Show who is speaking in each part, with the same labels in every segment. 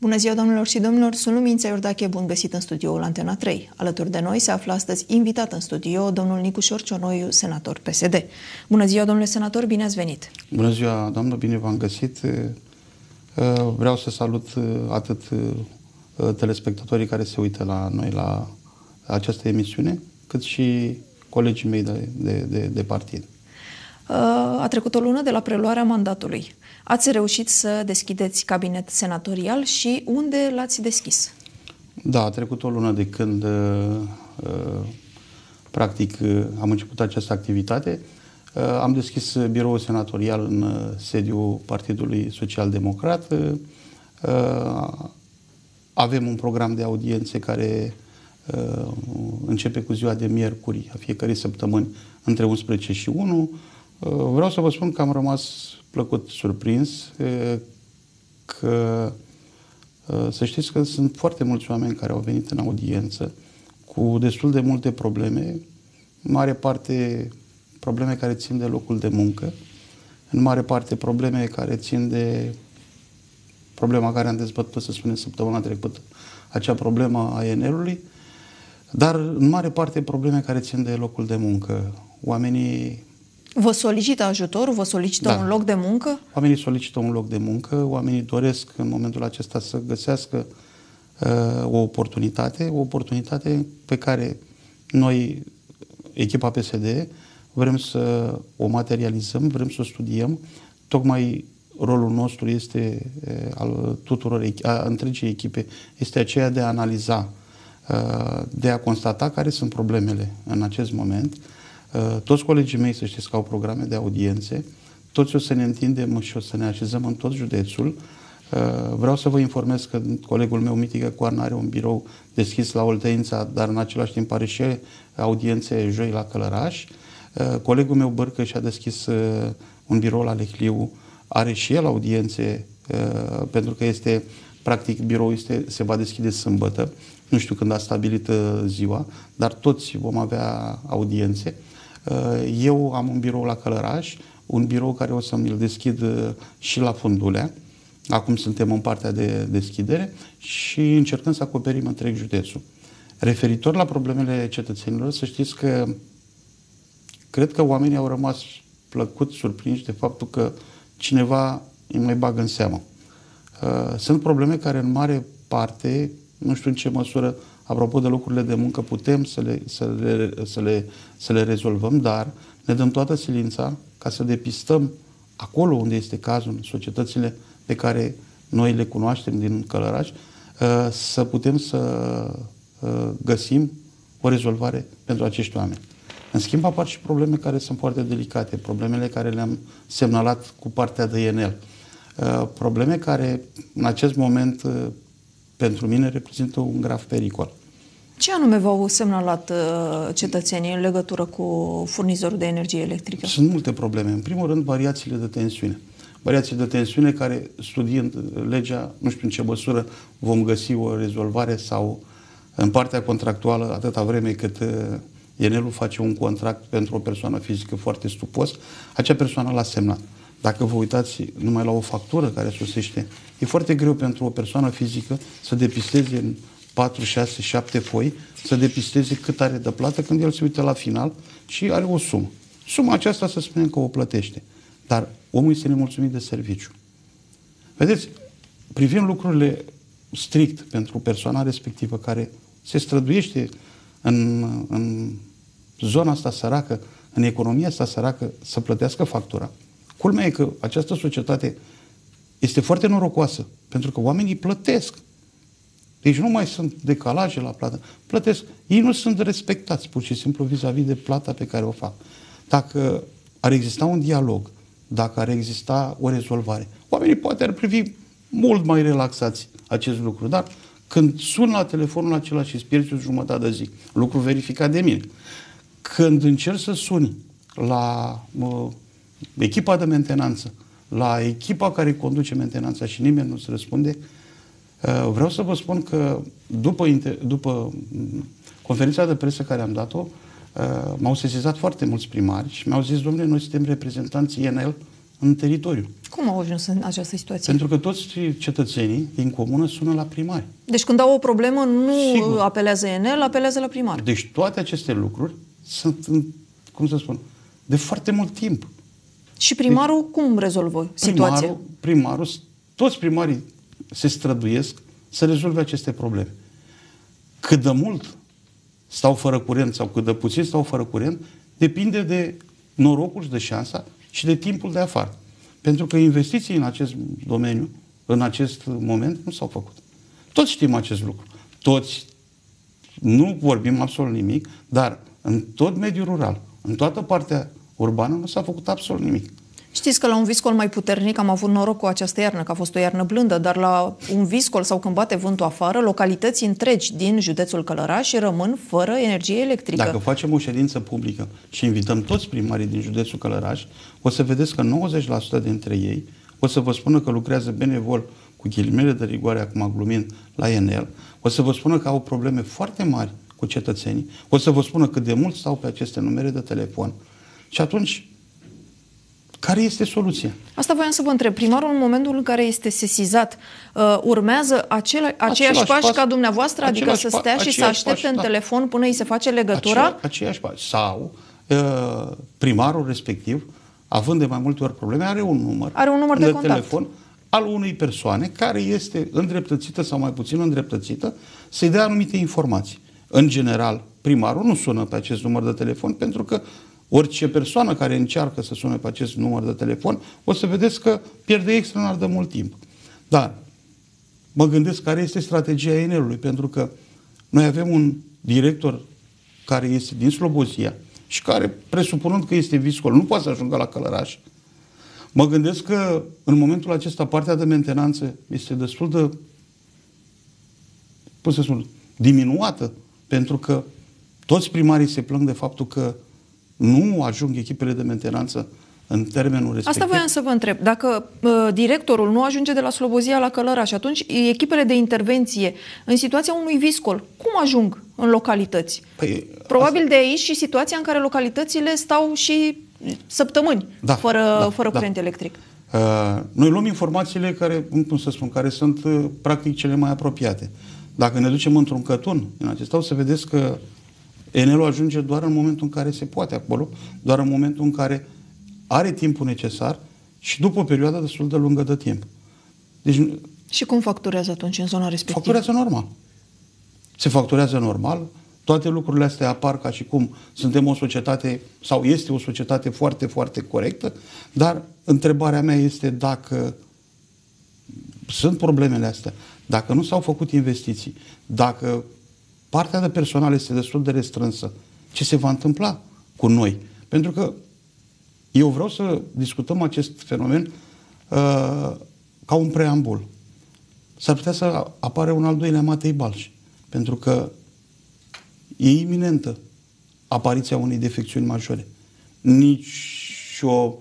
Speaker 1: Bună ziua, domnilor și domnilor! Sunt Lumința Iordache, bun găsit în studioul Antena 3. Alături de noi se află astăzi invitat în studio domnul Nicu Șorcionoiu, senator PSD. Bună ziua, domnule senator, bine ați venit!
Speaker 2: Bună ziua, doamnă, bine v-am găsit! Vreau să salut atât telespectatorii care se uită la noi la această emisiune, cât și colegii mei de, de, de, de partid.
Speaker 1: A trecut o lună de la preluarea mandatului. Ați reușit să deschideți cabinet senatorial și unde l-ați deschis?
Speaker 2: Da, a trecut o lună de când practic am început această activitate. Am deschis biroul senatorial în sediul Partidului Social Democrat. Avem un program de audiențe care începe cu ziua de miercuri a fiecărei săptămâni între 11 și 1. Vreau să vă spun că am rămas plăcut surprins că să știți că sunt foarte mulți oameni care au venit în audiență cu destul de multe probleme, în mare parte probleme care țin de locul de muncă, în mare parte probleme care țin de problema care am dezbătut, să spunem, săptămâna trecută, acea problemă a ENL-ului, dar în mare parte probleme care țin de locul de muncă. Oamenii
Speaker 1: Vă solicită ajutor? Vă solicită da. un loc de muncă?
Speaker 2: Oamenii solicită un loc de muncă, oamenii doresc în momentul acesta să găsească uh, o oportunitate, o oportunitate pe care noi, echipa PSD, vrem să o materializăm, vrem să o studiem. Tocmai rolul nostru este uh, al tuturor, a întregii echipe, este aceea de a analiza, uh, de a constata care sunt problemele în acest moment, Uh, toți colegii mei, să știți că au programe de audiențe, toți o să ne întindem și o să ne așezăm în tot județul. Uh, vreau să vă informez că colegul meu, Mitică Coarna, are un birou deschis la Olteința, dar în același timp are și audiențe joi la Călăraș. Uh, colegul meu, Bărcă, și-a deschis un birou la Lehliu, are și el audiențe, pentru că este, practic, biroul este, se va deschide sâmbătă. Nu știu când a stabilit ziua, dar toți vom avea audiențe. Uh, eu am un birou la Călăraș, un birou care o să-mi îl deschid uh, și la Fundulea. Acum suntem în partea de deschidere și încercăm să acoperim întreg județul. Referitor la problemele cetățenilor, să știți că cred că oamenii au rămas plăcut surprinși de faptul că cineva îi mai bagă în seamă. Uh, sunt probleme care în mare parte, nu știu în ce măsură Apropo de locurile de muncă, putem să le, să le, să le, să le rezolvăm, dar ne dăm toată silința ca să depistăm acolo unde este cazul, în societățile pe care noi le cunoaștem din Călăraș, uh, să putem să uh, găsim o rezolvare pentru acești oameni. În schimb, apar și probleme care sunt foarte delicate, problemele care le-am semnalat cu partea de INL. Uh, probleme care, în acest moment, pentru mine, reprezintă un grav pericol.
Speaker 1: Ce anume v-au semnalat uh, cetățenii în legătură cu furnizorul de energie electrică?
Speaker 2: Sunt multe probleme. În primul rând, variațiile de tensiune. Variații de tensiune care, studiind legea, nu știu în ce măsură vom găsi o rezolvare sau în partea contractuală, atâta vreme cât uh, Enelul face un contract pentru o persoană fizică foarte stupos, acea persoană l-a semnat. Dacă vă uitați numai la o factură care sosește, e foarte greu pentru o persoană fizică să depisteze în 4, 6, 7 foi, să depisteze cât are de plată când el se uită la final și are o sumă. Suma aceasta să spunem că o plătește. Dar omul este nemulțumit de serviciu. Vedeți, privim lucrurile strict pentru persoana respectivă care se străduiește în, în zona asta săracă, în economia asta săracă, să plătească factura. Culmea e că această societate este foarte norocoasă, pentru că oamenii plătesc. Deci nu mai sunt decalaje la plată. Plătesc. Ei nu sunt respectați pur și simplu vis-a-vis de plata pe care o fac. Dacă ar exista un dialog, dacă ar exista o rezolvare, oamenii poate ar privi mult mai relaxați acest lucru, dar când sun la telefonul acela și îți pierzi o jumătate de zi, lucru verificat de mine, când încerci să suni la uh, echipa de mentenanță, la echipa care conduce mentenanța și nimeni nu se răspunde, Uh, vreau să vă spun că după, după mm, conferința de presă care am dat-o, uh, m-au sesizat foarte mulți primari și mi-au zis, domnule, noi suntem reprezentanții INL în teritoriu.
Speaker 1: Cum au ajuns în această situație?
Speaker 2: Pentru că toți cetățenii din comună sună la primari.
Speaker 1: Deci când au o problemă, nu Sigur. apelează Enel, apelează la primar.
Speaker 2: Deci toate aceste lucruri sunt, cum să spun, de foarte mult timp.
Speaker 1: Și primarul deci, cum rezolvă situația?
Speaker 2: Primarul, primarul, toți primarii se străduiesc să rezolve aceste probleme. Cât de mult stau fără curent sau cât de puțin stau fără curent, depinde de norocul și de șansa și de timpul de afară. Pentru că investiții în acest domeniu, în acest moment, nu s-au făcut. Toți știm acest lucru. Toți nu vorbim absolut nimic, dar în tot mediul rural, în toată partea urbană, nu s-a făcut absolut nimic.
Speaker 1: Știți că la un viscol mai puternic am avut noroc cu această iarnă, că a fost o iarnă blândă, dar la un viscol sau când bate vântul afară, localități întregi din județul Călăraș rămân fără energie electrică.
Speaker 2: Dacă facem o ședință publică și invităm toți primarii din județul Călăraș, o să vedeți că 90% dintre ei o să vă spună că lucrează benevol cu ghilimele de rigoare, acum glumind, la Enel. O să vă spună că au probleme foarte mari cu cetățenii. O să vă spună cât de mult stau pe aceste numere de telefon. Și atunci, care este soluția?
Speaker 1: Asta voiam să vă întreb. Primarul, în momentul în care este sesizat, uh, urmează acele, aceiași pași pas, ca dumneavoastră, adică să stea pa, și să aștepte pași, în da. telefon până îi se face legătura? Acela,
Speaker 2: aceiași pași. Sau uh, primarul respectiv, având de mai multe ori probleme, are un număr,
Speaker 1: are un număr de, de contact.
Speaker 2: telefon al unei persoane care este îndreptățită sau mai puțin îndreptățită să-i dea anumite informații. În general, primarul nu sună pe acest număr de telefon pentru că Orice persoană care încearcă să sune pe acest număr de telefon, o să vedeți că pierde extraordinar de mult timp. Dar mă gândesc care este strategia Enelului, pentru că noi avem un director care este din Slobozia și care, presupunând că este viscol, nu poate să ajungă la Călăraș. Mă gândesc că în momentul acesta partea de mentenanță este destul de, cum să spun, diminuată, pentru că toți primarii se plâng de faptul că nu ajung echipele de mentenanță în termenul respectiv.
Speaker 1: Asta voiam să vă întreb. Dacă uh, directorul nu ajunge de la Slobozia la Călăraș, atunci echipele de intervenție, în situația unui viscol, cum ajung în localități? Păi, Probabil asta... de aici și situația în care localitățile stau și săptămâni da, fără, da, fără da. curent electric.
Speaker 2: Uh, noi luăm informațiile care, cum să spun, care sunt uh, practic cele mai apropiate. Dacă ne ducem într-un cătun în acesta, o să vedeți că Enelul ajunge doar în momentul în care se poate acolo, doar în momentul în care are timpul necesar și după o perioadă destul de lungă de timp.
Speaker 1: Deci, și cum facturează atunci în zona respectivă?
Speaker 2: Facturează normal. Se facturează normal, toate lucrurile astea apar ca și cum suntem o societate, sau este o societate foarte, foarte corectă, dar întrebarea mea este dacă sunt problemele astea, dacă nu s-au făcut investiții, dacă partea de personal este destul de restrânsă. Ce se va întâmpla cu noi? Pentru că eu vreau să discutăm acest fenomen uh, ca un preambul. S-ar putea să apare un al doilea Matei Balș, pentru că e iminentă apariția unei defecțiuni majore. Nici o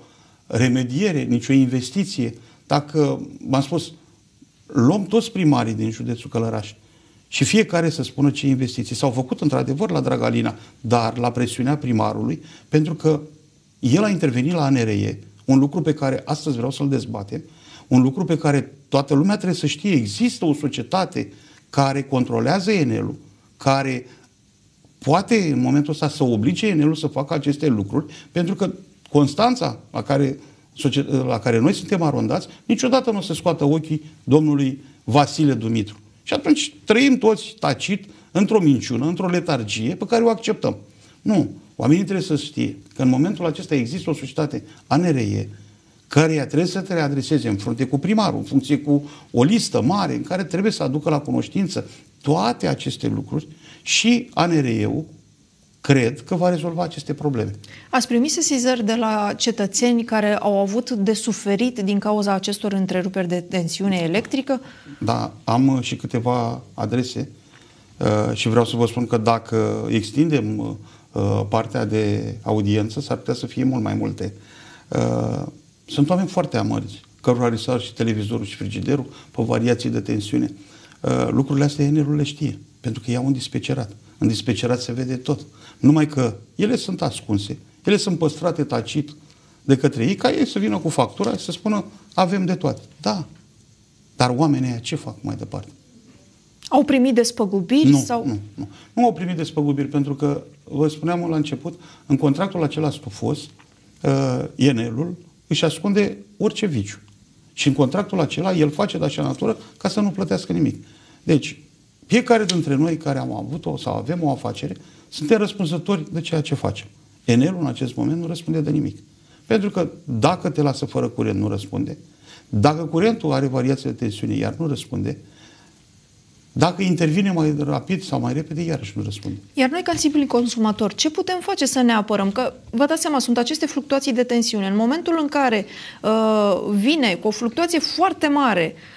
Speaker 2: remediere, nici o investiție. Dacă, v-am spus, luăm toți primarii din județul Călăraș, și fiecare să spună ce investiții s-au făcut într-adevăr la Dragalina, dar la presiunea primarului, pentru că el a intervenit la ANRE, un lucru pe care astăzi vreau să-l dezbatem, un lucru pe care toată lumea trebuie să știe. Există o societate care controlează Enelul, care poate în momentul ăsta să oblige Enelul să facă aceste lucruri, pentru că Constanța, la care, la care noi suntem arondați, niciodată nu o să scoată ochii domnului Vasile Dumitru. Și atunci trăim toți tacit într-o minciună, într-o letargie pe care o acceptăm. Nu. Oamenii trebuie să știe că în momentul acesta există o societate ANRE care trebuie să te readreseze în frunte cu primarul, în funcție cu o listă mare în care trebuie să aducă la cunoștință toate aceste lucruri și ANRE-ul cred că va rezolva aceste probleme.
Speaker 1: Ați primit sesizări de la cetățeni care au avut de suferit din cauza acestor întreruperi de tensiune electrică?
Speaker 2: Da, am și câteva adrese uh, și vreau să vă spun că dacă extindem uh, partea de audiență, s-ar putea să fie mult mai multe. Uh, sunt oameni foarte amăriți, cărora li și televizorul și frigiderul pe variații de tensiune. Lucrurile astea Enerul le știe, pentru că iau un dispecerat. În dispecerat se vede tot. Numai că ele sunt ascunse, ele sunt păstrate tacit de către ei ca ei să vină cu factura și să spună avem de toate. Da. Dar oamenii aia ce fac mai departe?
Speaker 1: Au primit despăgubiri?
Speaker 2: Nu,
Speaker 1: sau...
Speaker 2: nu, nu. Nu au primit despăgubiri pentru că, vă spuneam la început, în contractul acela stufos, uh, INL-ul își ascunde orice viciu. Și în contractul acela el face de așa natură ca să nu plătească nimic. Deci, fiecare dintre noi care am avut-o sau avem o afacere, suntem răspunzători de ceea ce facem. Enelul în acest moment nu răspunde de nimic. Pentru că dacă te lasă fără curent, nu răspunde. Dacă curentul are variații de tensiune, iar nu răspunde, dacă intervine mai rapid sau mai repede, iarăși nu răspunde.
Speaker 1: Iar noi, ca simpli consumatori, ce putem face să ne apărăm? Că, vă dați seama, sunt aceste fluctuații de tensiune. În momentul în care uh, vine cu o fluctuație foarte mare, uh,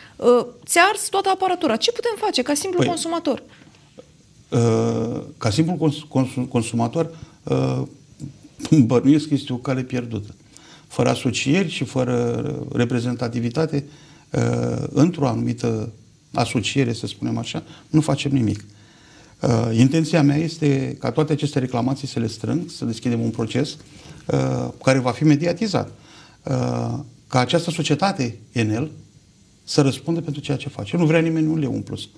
Speaker 1: ți-a ars toată aparatura. Ce putem face ca simplu păi, consumator?
Speaker 2: Uh, ca simplu cons- cons- consumator, uh, bănuiesc că este o cale pierdută. Fără asocieri și fără reprezentativitate, uh, într-o anumită asociere, să spunem așa, nu facem nimic. Uh, intenția mea este ca toate aceste reclamații să le strâng, să deschidem un proces uh, care va fi mediatizat. Uh, ca această societate, Enel, să răspundă pentru ceea ce face. Nu vrea nimeni un leu în plus.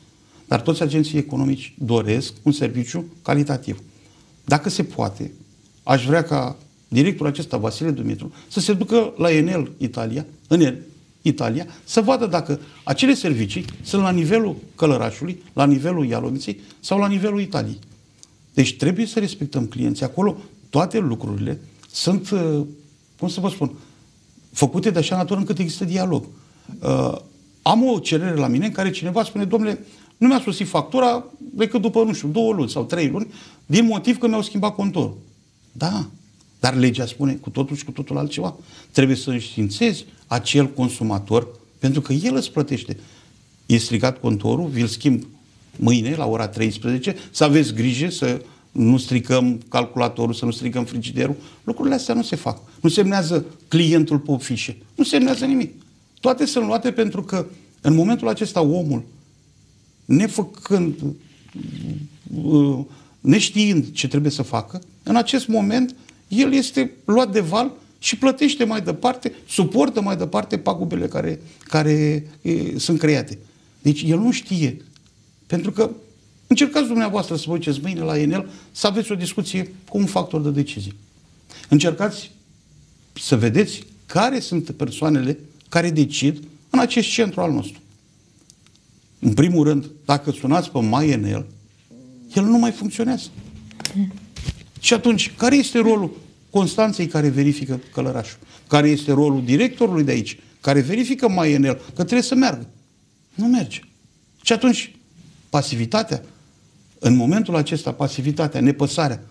Speaker 2: Dar toți agenții economici doresc un serviciu calitativ. Dacă se poate, aș vrea ca directorul acesta, Vasile Dumitru, să se ducă la Enel Italia, în Italia, să vadă dacă acele servicii sunt la nivelul Călărașului, la nivelul Ialomiței sau la nivelul Italiei. Deci trebuie să respectăm clienții. Acolo toate lucrurile sunt, uh, cum să vă spun, făcute de așa natură încât există dialog. Uh, am o cerere la mine în care cineva spune, domnule, nu mi-a sosit factura decât după, nu știu, două luni sau trei luni, din motiv că mi-au schimbat contorul. Da, dar legea spune cu totul și cu totul altceva. Trebuie să înștiințezi acel consumator, pentru că el îți plătește. E strigat contorul, vi-l schimb mâine la ora 13, să aveți grijă să nu stricăm calculatorul, să nu stricăm frigiderul. Lucrurile astea nu se fac. Nu semnează clientul pe o fișe. Nu semnează nimic. Toate sunt luate pentru că în momentul acesta omul, nefăcând, uh, neștiind ce trebuie să facă, în acest moment el este luat de val și plătește mai departe, suportă mai departe pagubele care, care e, sunt create. Deci el nu știe. Pentru că încercați dumneavoastră să vă duceți mâine la Enel să aveți o discuție cu un factor de decizie. Încercați să vedeți care sunt persoanele care decid în acest centru al nostru. În primul rând, dacă sunați pe MyNL, el nu mai funcționează. Și atunci, care este rolul Constanței care verifică călărașul? Care este rolul directorului de aici? Care verifică mai în el? Că trebuie să meargă. Nu merge. Și atunci, pasivitatea, în momentul acesta, pasivitatea, nepăsarea,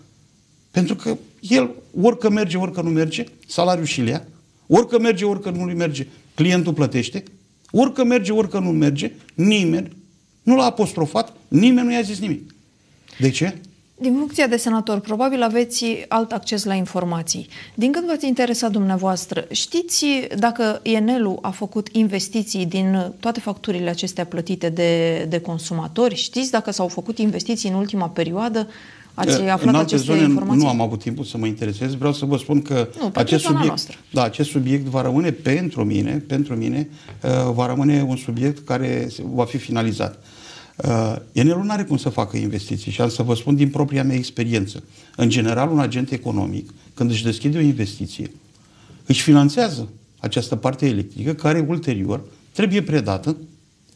Speaker 2: pentru că el, orică merge, orică nu merge, salariul și ia, orică merge, orică nu merge, clientul plătește, orică merge, orică nu merge, nimeni nu l-a apostrofat, nimeni nu i-a zis nimic. De ce?
Speaker 1: Din funcția de senator, probabil aveți alt acces la informații. Din când v-ați interesat dumneavoastră, știți dacă INL-ul a făcut investiții din toate facturile acestea plătite de, de consumatori? Știți dacă s-au făcut investiții în ultima perioadă? Ați
Speaker 2: aflat în alte aceste zone informații? Nu am avut timpul să mă interesez. Vreau să vă spun că
Speaker 1: nu,
Speaker 2: acest subiect, da, acest subiect va rămâne pentru mine, pentru mine, uh, va rămâne un subiect care va fi finalizat. Uh, Enelul nu are cum să facă investiții și am să vă spun din propria mea experiență. În general, un agent economic, când își deschide o investiție, își finanțează această parte electrică care ulterior trebuie predată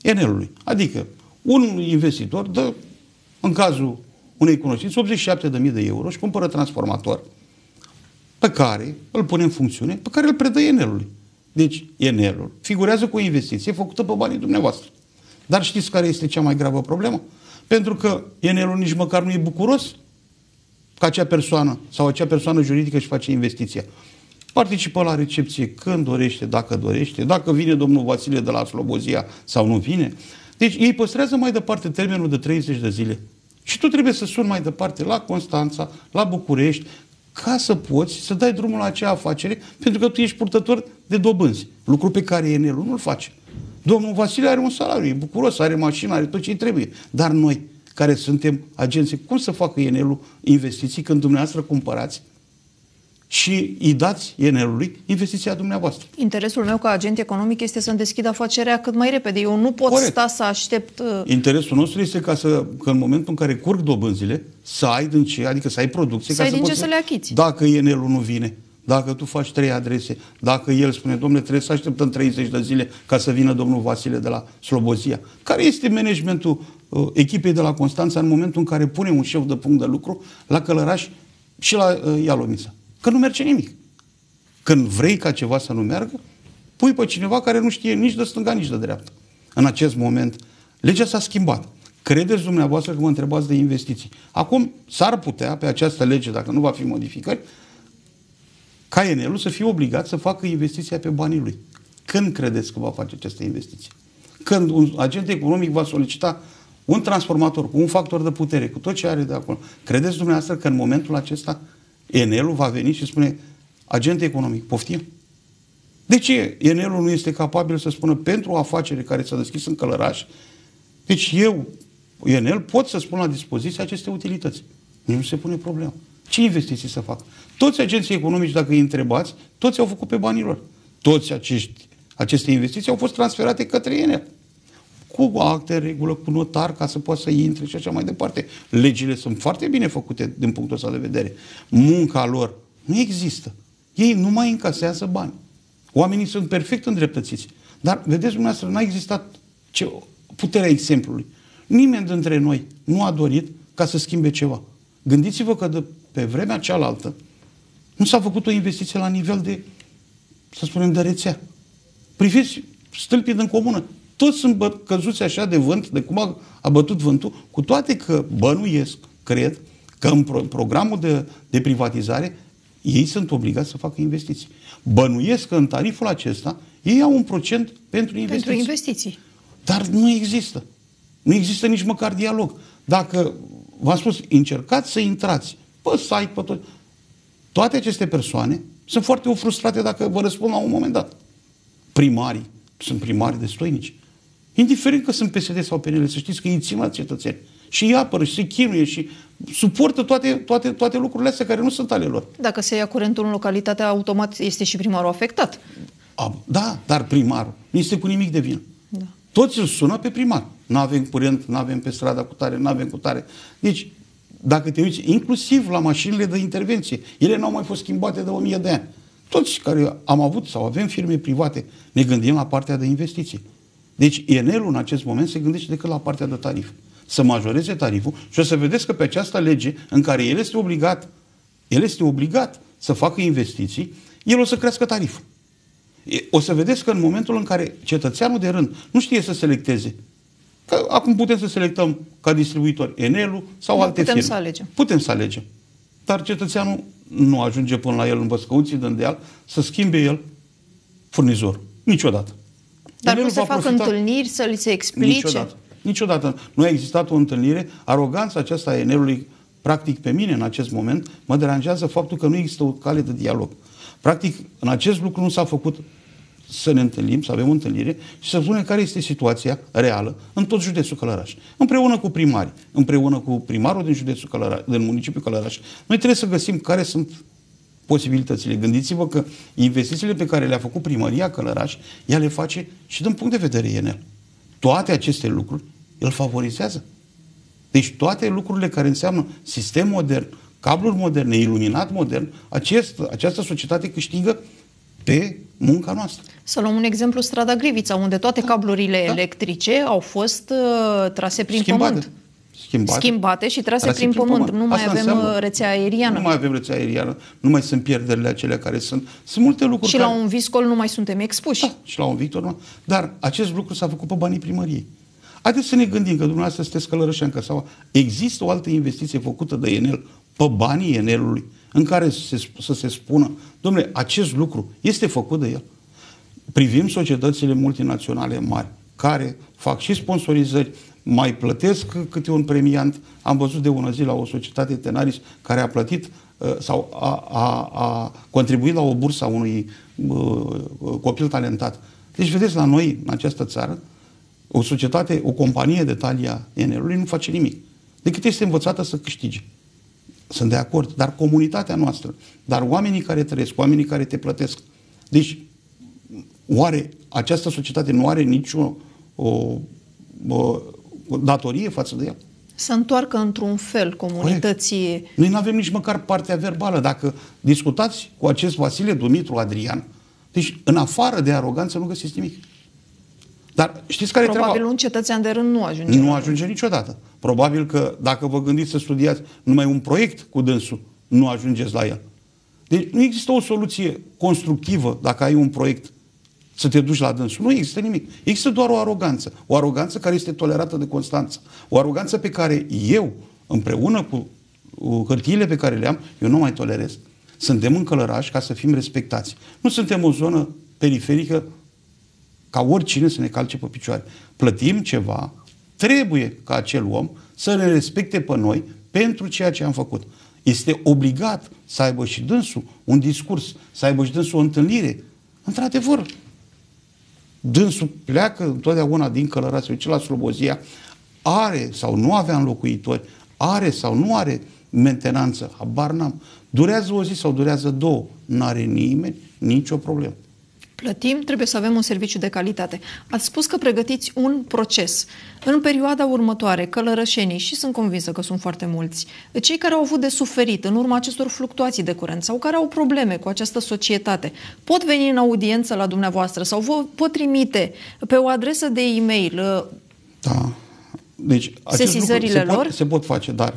Speaker 2: Enelului. Adică un investitor dă, în cazul unei cunoștințe, 87.000 de euro și cumpără transformator pe care îl pune în funcțiune, pe care îl predă Enelului. Deci Enelul figurează cu o investiție făcută pe banii dumneavoastră. Dar știți care este cea mai gravă problemă? Pentru că Enelul nici măcar nu e bucuros ca acea persoană sau acea persoană juridică și face investiția. Participă la recepție când dorește, dacă dorește, dacă vine domnul Vasile de la Slobozia sau nu vine. Deci ei păstrează mai departe termenul de 30 de zile. Și tu trebuie să suni mai departe la Constanța, la București, ca să poți să dai drumul la acea afacere, pentru că tu ești purtător de dobânzi. Lucru pe care Enelul nu-l face. Domnul Vasile are un salariu, e bucuros, are mașină, are tot ce trebuie. Dar noi, care suntem agenții, cum să facă Enelul investiții când dumneavoastră cumpărați și îi dați Enelului investiția dumneavoastră.
Speaker 1: Interesul meu ca agent economic este să-mi deschid afacerea cât mai repede. Eu nu pot Corect. sta să aștept... Uh...
Speaker 2: Interesul nostru este ca să, că în momentul în care curg dobânzile, să ai din ce, adică să ai producție.
Speaker 1: Să
Speaker 2: ca
Speaker 1: ai din ce să le achiți.
Speaker 2: Dacă Enelul nu vine, dacă tu faci trei adrese, dacă el spune, domnule, trebuie să așteptăm 30 de zile ca să vină domnul Vasile de la Slobozia. Care este managementul uh, echipei de la Constanța în momentul în care pune un șef de punct de lucru la Călăraș și la uh, Ialomița? Că nu merge nimic. Când vrei ca ceva să nu meargă, pui pe cineva care nu știe nici de stânga, nici de dreapta. În acest moment, legea s-a schimbat. Credeți dumneavoastră că mă întrebați de investiții. Acum s-ar putea, pe această lege, dacă nu va fi modificări, ca Enelul să fie obligat să facă investiția pe banii lui. Când credeți că va face această investiție? Când un agent economic va solicita un transformator cu un factor de putere, cu tot ce are de acolo, credeți dumneavoastră că în momentul acesta Enelul va veni și spune agent economic, poftim? De ce Enelul nu este capabil să spună pentru o afacere care s-a deschis în Călăraș, deci eu, Enel, pot să spun la dispoziție aceste utilități. Nici nu se pune problema. Ce investiții să fac? Toți agenții economici, dacă îi întrebați, toți au făcut pe banii lor. Toți acești, aceste investiții au fost transferate către Enel cu acte regulă, cu notar, ca să poată să intre și așa mai departe. Legile sunt foarte bine făcute din punctul ăsta de vedere. Munca lor nu există. Ei nu mai încasează bani. Oamenii sunt perfect îndreptățiți. Dar, vedeți, dumneavoastră, n-a existat ce, puterea exemplului. Nimeni dintre noi nu a dorit ca să schimbe ceva. Gândiți-vă că de pe vremea cealaltă nu s-a făcut o investiție la nivel de, să spunem, de rețea. Priviți stâlpii din comună toți sunt bă, căzuți așa de vânt, de cum a, a bătut vântul, cu toate că bănuiesc, cred, că în pro, programul de, de privatizare ei sunt obligați să facă investiții. Bănuiesc că în tariful acesta ei au un procent pentru investiții.
Speaker 1: Pentru investiții.
Speaker 2: Dar nu există. Nu există nici măcar dialog. Dacă, v-am spus, încercați să intrați pe site, pe tot, toate aceste persoane sunt foarte frustrate dacă vă răspund la un moment dat. Primarii sunt primari de stoinici. Indiferent că sunt PSD sau PNL, să știți că ei țin la cetățeni. Și îi apără și se chinuie și suportă toate, toate, toate lucrurile astea care nu sunt ale lor.
Speaker 1: Dacă se ia curentul în localitate, automat este și primarul afectat.
Speaker 2: A, da, dar primarul nu este cu nimic de vină. Da. Toți îl sună pe primar. Nu avem curent, nu avem pe strada cu tare, nu avem cu tare. Deci, dacă te uiți, inclusiv la mașinile de intervenție, ele n-au mai fost schimbate de 1000 de ani. Toți care am avut sau avem firme private, ne gândim la partea de investiții. Deci Enelul în acest moment se gândește decât la partea de tarif. Să majoreze tariful și o să vedeți că pe această lege în care el este obligat, el este obligat să facă investiții, el o să crească tariful. O să vedeți că în momentul în care cetățeanul de rând nu știe să selecteze, că acum putem să selectăm ca distribuitor Enelul sau
Speaker 1: da,
Speaker 2: alte
Speaker 1: putem
Speaker 2: firme.
Speaker 1: să alegem.
Speaker 2: Putem să alegem. Dar cetățeanul nu ajunge până la el în Băscăuții, de îndeal, să schimbe el furnizor. Niciodată.
Speaker 1: Dar nu se fac profita... întâlniri să li se explice?
Speaker 2: Niciodată. Niciodată. Nu a existat o întâlnire. Aroganța aceasta a Enelului, practic pe mine în acest moment, mă deranjează faptul că nu există o cale de dialog. Practic, în acest lucru nu s-a făcut să ne întâlnim, să avem o întâlnire și să spunem care este situația reală în tot județul Călăraș. Împreună cu primari, împreună cu primarul din județul Călăraș, din municipiul Călăraș. Noi trebuie să găsim care sunt posibilitățile. Gândiți-vă că investițiile pe care le-a făcut primăria Călăraș, ea le face și din punct de vedere INL. Toate aceste lucruri îl favorizează. Deci toate lucrurile care înseamnă sistem modern, cabluri moderne, iluminat modern, acest, această societate câștigă pe munca noastră.
Speaker 1: Să luăm un exemplu, strada Grivița, unde toate da, cablurile da. electrice au fost uh, trase prin Schimbate. pământ schimbate, schimbate și trase, trase prin, prin pământ. pământ. Nu mai avem înseamnă, uh, rețea aeriană.
Speaker 2: Nu mai avem rețea aeriană, nu mai sunt pierderile acelea care sunt. Sunt multe lucruri
Speaker 1: Și
Speaker 2: care...
Speaker 1: la un viscol nu mai suntem expuși.
Speaker 2: Da, și la un Victor nu. Dar acest lucru s-a făcut pe banii primăriei. Haideți să ne gândim că dumneavoastră sunteți călărășeancă sau există o altă investiție făcută de Enel pe banii Enelului în care să se, să se spună, domnule, acest lucru este făcut de el. Privim societățile multinaționale mari care fac și sponsorizări, mai plătesc câte un premiant. Am văzut de ună zi la o societate Tenaris care a plătit uh, sau a, a, a contribuit la o bursă a unui uh, copil talentat. Deci, vedeți, la noi, în această țară, o societate, o companie de talia Enelului nu face nimic. Decât este învățată să câștige. Sunt de acord, dar comunitatea noastră, dar oamenii care trăiesc, oamenii care te plătesc. Deci, oare această societate nu are nicio o, o, o datorie față de ea?
Speaker 1: Să întoarcă într-un fel comunității... Corect.
Speaker 2: Noi nu avem nici măcar partea verbală. Dacă discutați cu acest Vasile Dumitru Adrian, deci în afară de aroganță nu găsiți nimic. Dar știți care
Speaker 1: Probabil
Speaker 2: treaba?
Speaker 1: un cetățean de rând nu ajunge.
Speaker 2: Nu ajunge niciodată. Probabil că dacă vă gândiți să studiați numai un proiect cu dânsul, nu ajungeți la el. Deci nu există o soluție constructivă dacă ai un proiect să te duci la dânsul. Nu există nimic. Există doar o aroganță. O aroganță care este tolerată de Constanța. O aroganță pe care eu, împreună cu hârtiile pe care le am, eu nu mai tolerez. Suntem în călăraș ca să fim respectați. Nu suntem o zonă periferică ca oricine să ne calce pe picioare. Plătim ceva, trebuie ca acel om să ne respecte pe noi pentru ceea ce am făcut. Este obligat să aibă și dânsul un discurs, să aibă și dânsul o întâlnire. Într-adevăr, dânsul pleacă întotdeauna din Călărați, se duce la Slobozia, are sau nu avea înlocuitori, are sau nu are mentenanță, habar n-am. Durează o zi sau durează două, n-are nimeni nicio problemă
Speaker 1: plătim, trebuie să avem un serviciu de calitate. Ați spus că pregătiți un proces. În perioada următoare, călărășenii, și sunt convinsă că sunt foarte mulți, cei care au avut de suferit în urma acestor fluctuații de curent sau care au probleme cu această societate, pot veni în audiență la dumneavoastră sau vă pot trimite pe o adresă de e-mail uh,
Speaker 2: da. deci,
Speaker 1: sesizările
Speaker 2: se
Speaker 1: lor?
Speaker 2: Pot, se pot face, dar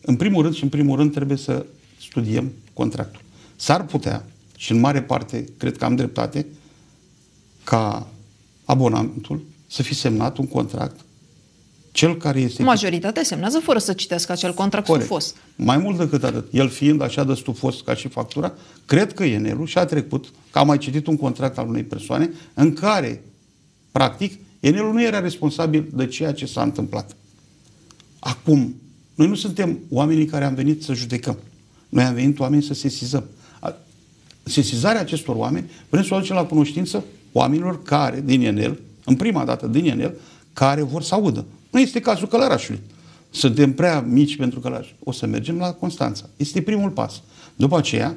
Speaker 2: în primul rând și în primul rând trebuie să studiem contractul. S-ar putea, și în mare parte cred că am dreptate, ca abonamentul să fi semnat un contract cel care este...
Speaker 1: Majoritatea semnează fără să citească acel contract Corect. stufos.
Speaker 2: Mai mult decât atât, el fiind așa de stufos ca și factura, cred că Enelul și-a trecut, că a mai citit un contract al unei persoane în care, practic, Enelul nu era responsabil de ceea ce s-a întâmplat. Acum, noi nu suntem oamenii care am venit să judecăm. Noi am venit oameni să sesizăm. Sesizarea acestor oameni vrem să o aducem la cunoștință oamenilor care, din Enel, în prima dată din Enel, care vor să audă. Nu este cazul Călărașului. Suntem prea mici pentru Călăraș. O să mergem la Constanța. Este primul pas. După aceea,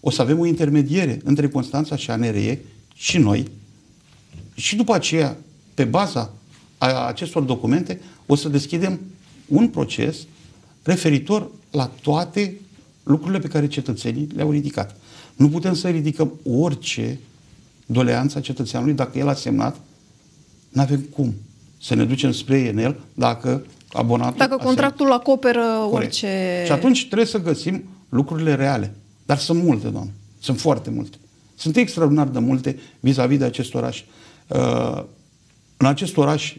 Speaker 2: o să avem o intermediere între Constanța și ANRE și noi. Și după aceea, pe baza a acestor documente, o să deschidem un proces referitor la toate lucrurile pe care cetățenii le-au ridicat. Nu putem să ridicăm orice doleanța cetățeanului, dacă el a semnat, nu avem cum să ne ducem spre Enel dacă abonatul
Speaker 1: Dacă contractul semnat. acoperă Corect. orice...
Speaker 2: Și atunci trebuie să găsim lucrurile reale. Dar sunt multe, doamne. Sunt foarte multe. Sunt extraordinar de multe vis-a-vis de acest oraș. Uh, în acest oraș,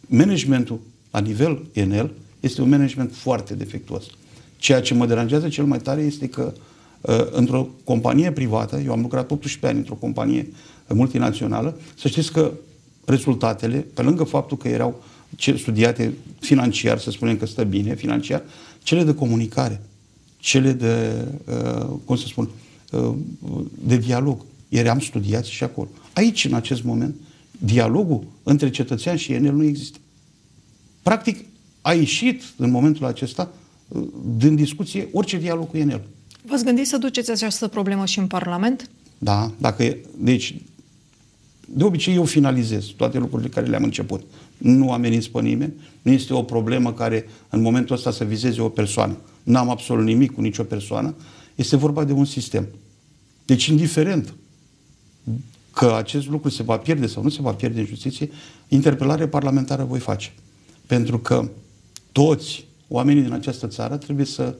Speaker 2: managementul la nivel Enel este un management foarte defectuos. Ceea ce mă deranjează cel mai tare este că uh, Uh, într-o companie privată, eu am lucrat 18 ani într-o companie multinațională, să știți că rezultatele, pe lângă faptul că erau studiate financiar, să spunem că stă bine financiar, cele de comunicare, cele de, uh, cum să spun, uh, de dialog, eram studiați și acolo. Aici, în acest moment, dialogul între cetățean și Enel nu există. Practic, a ieșit în momentul acesta din discuție orice dialog cu Enel.
Speaker 1: V-ați gândit să duceți această problemă și în Parlament?
Speaker 2: Da, dacă e, deci de obicei eu finalizez toate lucrurile care le-am început. Nu ameninț pe nimeni, nu este o problemă care în momentul ăsta să vizeze o persoană. N-am absolut nimic cu nicio persoană. Este vorba de un sistem. Deci indiferent că acest lucru se va pierde sau nu se va pierde în justiție, interpelare parlamentară voi face. Pentru că toți oamenii din această țară trebuie să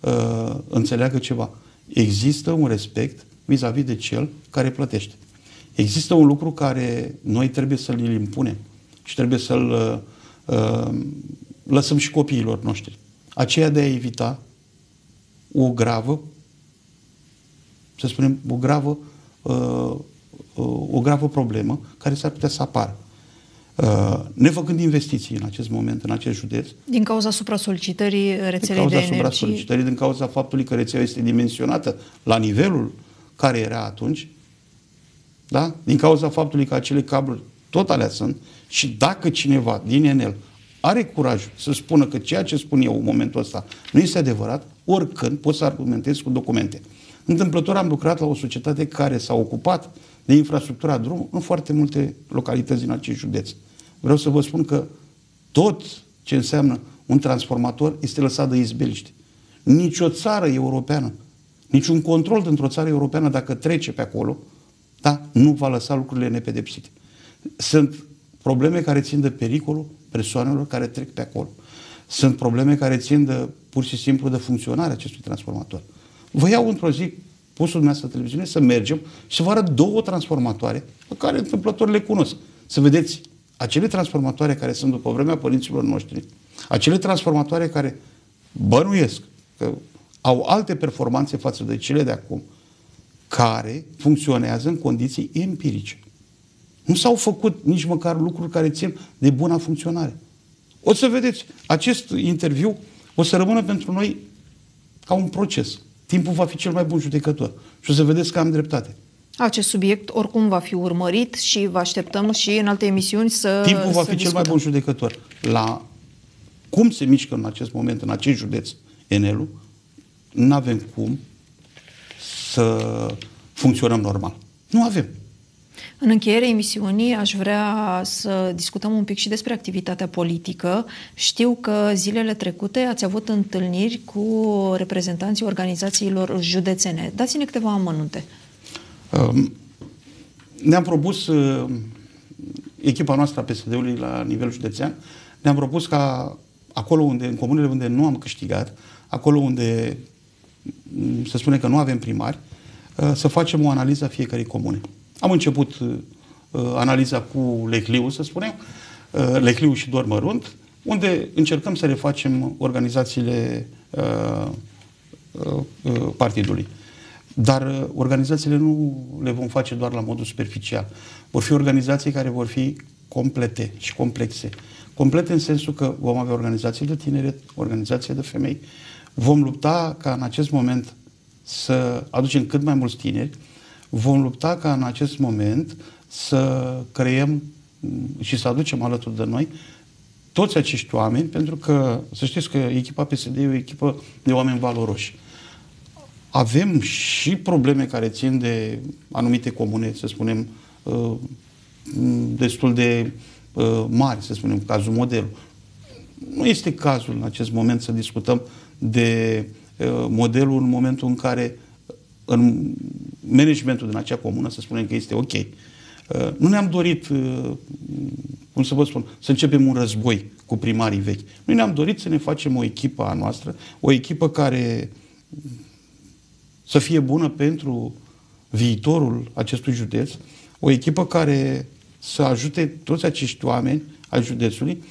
Speaker 2: uh, înțeleagă ceva. Există un respect vis-a-vis de cel care plătește. Există un lucru care noi trebuie să-l impunem și trebuie să-l uh, uh, lăsăm și copiilor noștri. Aceea de a evita o gravă, să spunem, o gravă, uh, uh, o gravă problemă care s-ar putea să apară. Uh, nefăcând investiții în acest moment, în acest județ.
Speaker 1: Din cauza supra-solicitării rețelei din cauza de energie? supra-solicitării,
Speaker 2: din cauza faptului că rețeaua este dimensionată la nivelul care era atunci, da? din cauza faptului că acele cabluri tot alea sunt și dacă cineva din Enel are curaj să spună că ceea ce spun eu în momentul ăsta nu este adevărat, oricând pot să argumentez cu documente. Întâmplător am lucrat la o societate care s-a ocupat de infrastructura drum în foarte multe localități din acest județ. Vreau să vă spun că tot ce înseamnă un transformator este lăsat de izbeliște. Nici o țară europeană, niciun control dintr-o țară europeană, dacă trece pe acolo, da, nu va lăsa lucrurile nepedepsite. Sunt probleme care țin de pericolul persoanelor care trec pe acolo. Sunt probleme care țin de, pur și simplu de funcționarea acestui transformator. Vă iau într-o zi pusul dumneavoastră televiziune să mergem și să vă arăt două transformatoare pe care întâmplător le cunosc. Să vedeți acele transformatoare care sunt după vremea părinților noștri, acele transformatoare care bănuiesc că au alte performanțe față de cele de acum, care funcționează în condiții empirice. Nu s-au făcut nici măcar lucruri care țin de buna funcționare. O să vedeți, acest interviu o să rămână pentru noi ca un proces. Timpul va fi cel mai bun judecător. Și o să vedeți că am dreptate.
Speaker 1: Acest subiect oricum va fi urmărit și vă așteptăm și în alte emisiuni să
Speaker 2: Timpul va
Speaker 1: să
Speaker 2: fi
Speaker 1: discutăm.
Speaker 2: cel mai bun judecător. La cum se mișcă în acest moment, în acest județ, Enelu, nu avem cum să funcționăm normal. Nu avem.
Speaker 1: În încheierea emisiunii aș vrea să discutăm un pic și despre activitatea politică. Știu că zilele trecute ați avut întâlniri cu reprezentanții organizațiilor județene. Dați-ne câteva amănunte.
Speaker 2: Um, Ne-am propus, uh, echipa noastră a PSD-ului la nivel județean, ne-am propus ca acolo unde, în comunele unde nu am câștigat, acolo unde mm, se spune că nu avem primari, uh, să facem o analiză a fiecărei comune. Am început uh, analiza cu Lecliu, să spunem, uh, Lecliu și Dormărunt, unde încercăm să refacem organizațiile uh, uh, uh, partidului. Dar uh, organizațiile nu le vom face doar la modul superficial. Vor fi organizații care vor fi complete și complexe. Complete în sensul că vom avea organizații de tineret, organizații de femei. Vom lupta ca în acest moment să aducem cât mai mulți tineri. Vom lupta ca în acest moment să creăm mm, și să aducem alături de noi toți acești oameni, pentru că să știți că echipa PSD e o echipă de oameni valoroși avem și probleme care țin de anumite comune, să spunem, uh, destul de uh, mari, să spunem, cazul model. Nu este cazul în acest moment să discutăm de uh, modelul în momentul în care în managementul din acea comună să spunem că este ok. Nu ne-am dorit, cum să vă spun, să începem un război cu primarii vechi. Noi ne-am dorit să ne facem o echipă a noastră, o echipă care să fie bună pentru viitorul acestui județ, o echipă care să ajute toți acești oameni ai județului,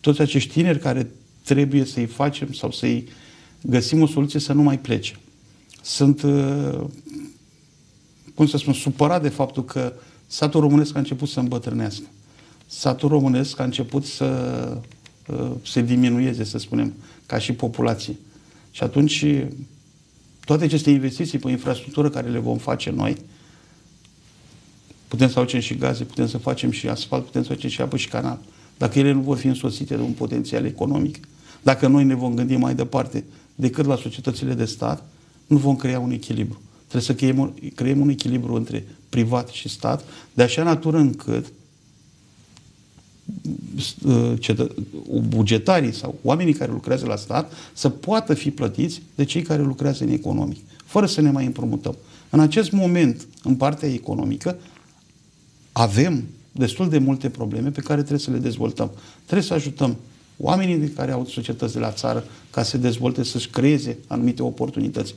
Speaker 2: toți acești tineri care trebuie să-i facem sau să-i găsim o soluție să nu mai plece. Sunt, uh, cum să spun, supărat de faptul că satul românesc a început să îmbătrânească. Satul românesc a început să uh, se diminueze, să spunem, ca și populație. Și atunci toate aceste investiții pe infrastructură care le vom face noi, putem să facem și gaze, putem să facem și asfalt, putem să facem și apă și canal. Dacă ele nu vor fi însoțite de un potențial economic, dacă noi ne vom gândi mai departe decât la societățile de stat, nu vom crea un echilibru. Trebuie să creăm, creăm un echilibru între privat și stat, de așa natură încât cetă, bugetarii sau oamenii care lucrează la stat să poată fi plătiți de cei care lucrează în economic, fără să ne mai împrumutăm. În acest moment, în partea economică, avem destul de multe probleme pe care trebuie să le dezvoltăm. Trebuie să ajutăm oamenii care au societăți de la țară ca să se dezvolte, să-și creeze anumite oportunități.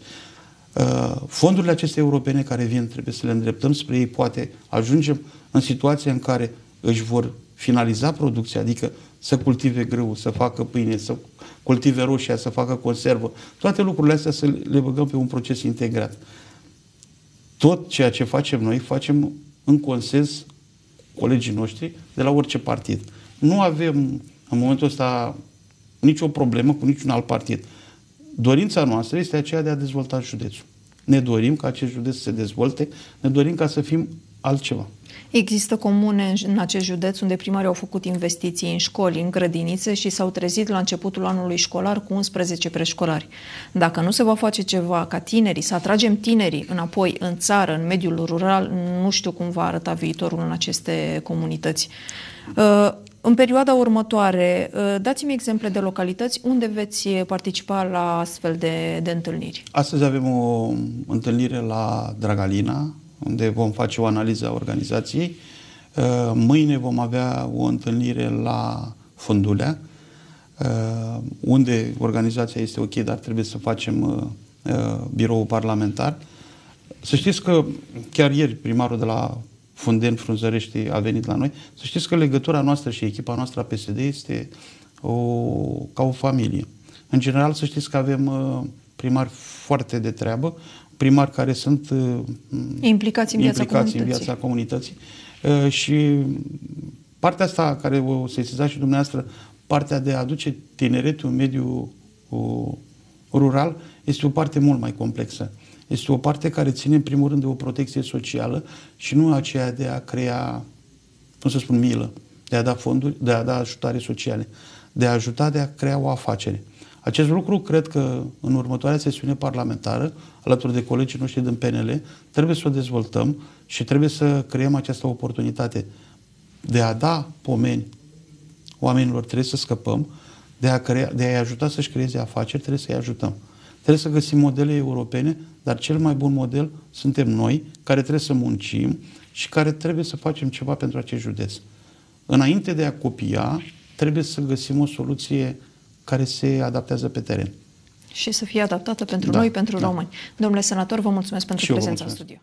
Speaker 2: Fondurile acestea europene care vin trebuie să le îndreptăm spre ei, poate ajungem în situația în care își vor finaliza producția, adică să cultive grâu, să facă pâine, să cultive roșia, să facă conservă, toate lucrurile astea să le băgăm pe un proces integrat. Tot ceea ce facem noi, facem în consens colegii noștri de la orice partid. Nu avem în momentul ăsta nicio problemă cu niciun alt partid. Dorința noastră este aceea de a dezvolta județul. Ne dorim ca acest județ să se dezvolte, ne dorim ca să fim altceva.
Speaker 1: Există comune în acest județ unde primarii au făcut investiții în școli, în grădinițe și s-au trezit la începutul anului școlar cu 11 preșcolari. Dacă nu se va face ceva ca tinerii, să atragem tinerii înapoi în țară, în mediul rural, nu știu cum va arăta viitorul în aceste comunități. Uh, în perioada următoare, uh, dați-mi exemple de localități unde veți participa la astfel de, de întâlniri.
Speaker 2: Astăzi avem o întâlnire la Dragalina, unde vom face o analiză a organizației. Uh, mâine vom avea o întâlnire la Fundulea, uh, unde organizația este ok, dar trebuie să facem uh, biroul parlamentar. Să știți că chiar ieri primarul de la Funden Frunzărești a venit la noi. Să știți că legătura noastră și echipa noastră a PSD este o, ca o familie. În general, să știți că avem primari foarte de treabă, primari care sunt uh,
Speaker 1: implicați în viața
Speaker 2: implicați
Speaker 1: comunității.
Speaker 2: În viața comunității. Uh, și partea asta care o sesizați și dumneavoastră, partea de a aduce tineretul în mediul uh, rural, este o parte mult mai complexă. Este o parte care ține în primul rând de o protecție socială și nu aceea de a crea, cum să spun, milă, de a da fonduri, de a da ajutare sociale, de a ajuta de a crea o afacere. Acest lucru cred că în următoarea sesiune parlamentară, alături de colegii noștri din PNL, trebuie să o dezvoltăm și trebuie să creăm această oportunitate de a da pomeni oamenilor, trebuie să scăpăm, de, a crea, de a-i ajuta să-și creeze afaceri, trebuie să-i ajutăm. Trebuie să găsim modele europene, dar cel mai bun model suntem noi, care trebuie să muncim și care trebuie să facem ceva pentru acest județ. Înainte de a copia, trebuie să găsim o soluție care se adaptează pe teren.
Speaker 1: Și să fie adaptată pentru da, noi, pentru da. români. Domnule senator, vă mulțumesc pentru prezența în studio.